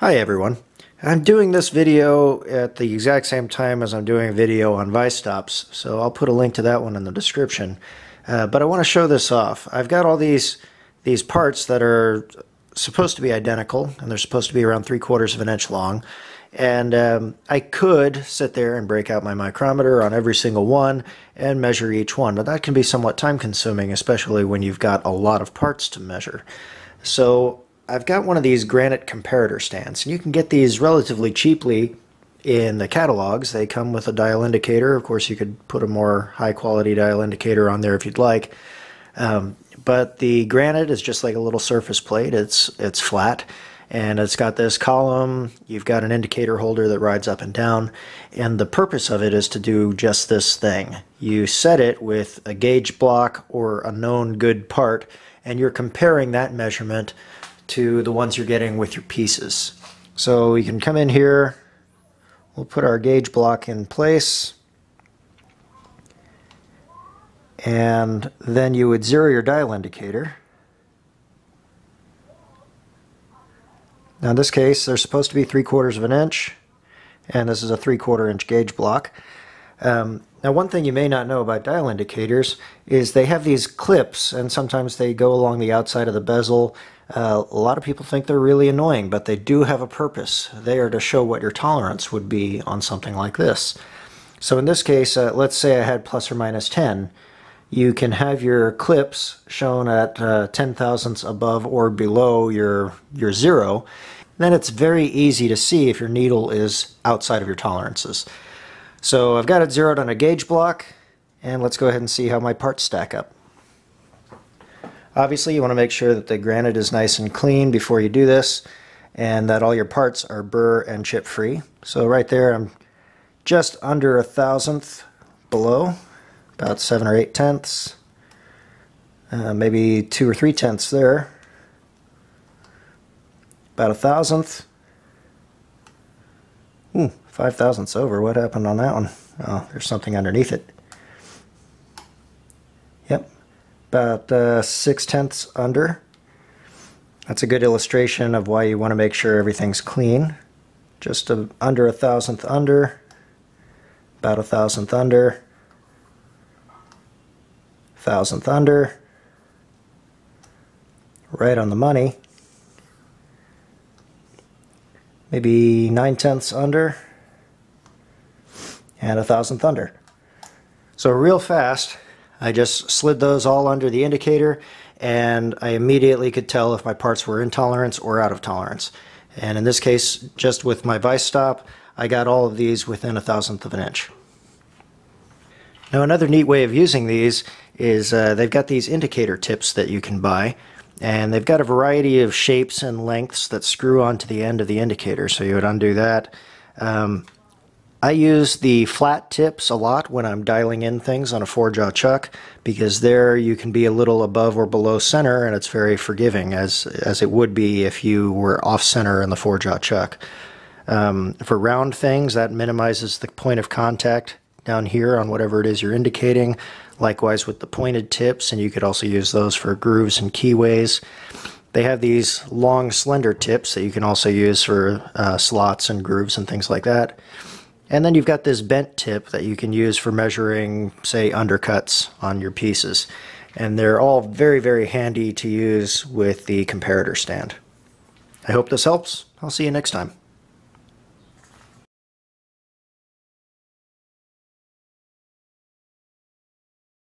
Hi everyone. I'm doing this video at the exact same time as I'm doing a video on vice stops, so I'll put a link to that one in the description. Uh, but I want to show this off. I've got all these these parts that are supposed to be identical, and they're supposed to be around three quarters of an inch long. And um, I could sit there and break out my micrometer on every single one and measure each one, but that can be somewhat time consuming, especially when you've got a lot of parts to measure. So I've got one of these granite comparator stands, and you can get these relatively cheaply in the catalogs. They come with a dial indicator. Of course, you could put a more high quality dial indicator on there if you'd like. Um, but the granite is just like a little surface plate. It's it's flat and it's got this column. You've got an indicator holder that rides up and down, and the purpose of it is to do just this thing. You set it with a gauge block or a known good part, and you're comparing that measurement to the ones you're getting with your pieces. So we can come in here, we'll put our gauge block in place, and then you would zero your dial indicator. Now in this case, they're supposed to be three quarters of an inch, and this is a three quarter inch gauge block. Um, now one thing you may not know about dial indicators is they have these clips, and sometimes they go along the outside of the bezel uh, a lot of people think they're really annoying, but they do have a purpose. They are to show what your tolerance would be on something like this. So in this case, uh, let's say I had plus or minus 10. You can have your clips shown at uh, 10 thousandths above or below your, your zero. Then it's very easy to see if your needle is outside of your tolerances. So I've got it zeroed on a gauge block, and let's go ahead and see how my parts stack up. Obviously you want to make sure that the granite is nice and clean before you do this and that all your parts are burr and chip free. So right there I'm just under a thousandth below, about seven or eight tenths, uh, maybe two or three tenths there, about a thousandth, Ooh, five thousandths over. What happened on that one? Oh, there's something underneath it. Yep, about uh, six tenths under. That's a good illustration of why you want to make sure everything's clean. Just a, under a thousandth under, about a thousandth under, thousandth under, right on the money. Maybe nine tenths under, and a thousandth under. So real fast, I just slid those all under the indicator and I immediately could tell if my parts were in tolerance or out of tolerance. And in this case, just with my vice stop, I got all of these within a thousandth of an inch. Now another neat way of using these is uh, they've got these indicator tips that you can buy and they've got a variety of shapes and lengths that screw onto the end of the indicator so you would undo that. Um, I use the flat tips a lot when I'm dialing in things on a four-jaw chuck because there you can be a little above or below center and it's very forgiving as, as it would be if you were off-center in the four-jaw chuck. Um, for round things, that minimizes the point of contact down here on whatever it is you're indicating. Likewise with the pointed tips, and you could also use those for grooves and keyways. They have these long, slender tips that you can also use for uh, slots and grooves and things like that. And then you've got this bent tip that you can use for measuring, say, undercuts on your pieces. And they're all very, very handy to use with the comparator stand. I hope this helps. I'll see you next time.